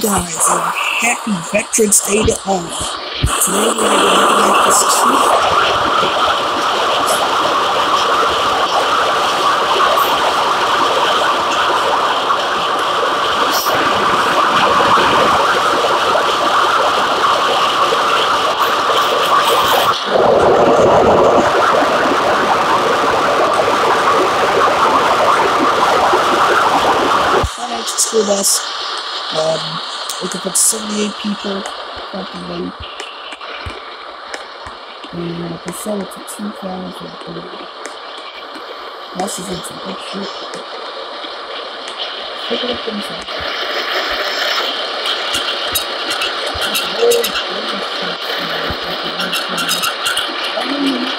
guys, happy Veterans Day to all. Today we're going to this chief. School bus. Um, we could put 78 people probably. And I can sell it to 2,000. That's just into good shit. Look at the inside. That's very, very shit. I mean,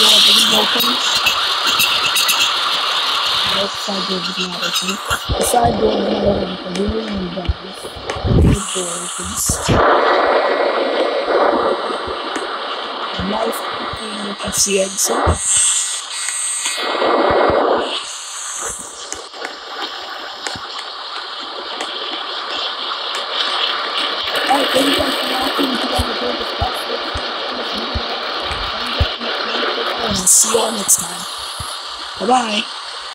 door isn't open. No, side door is not open. The side door is not open for really and guys. The door opens. Life cooking with the exit. Alright, thank you guys for watching. If you guys enjoyed this and see you all next time. Bye bye.